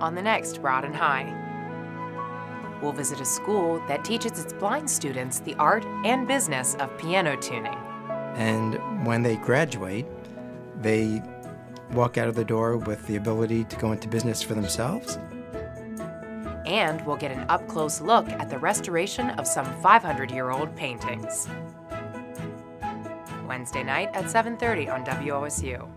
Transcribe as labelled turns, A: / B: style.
A: on the next Broad and High. We'll visit a school that teaches its blind students the art and business of piano tuning.
B: And when they graduate, they walk out of the door with the ability to go into business for themselves.
A: And we'll get an up close look at the restoration of some 500 year old paintings. Wednesday night at 7:30 on WOSU.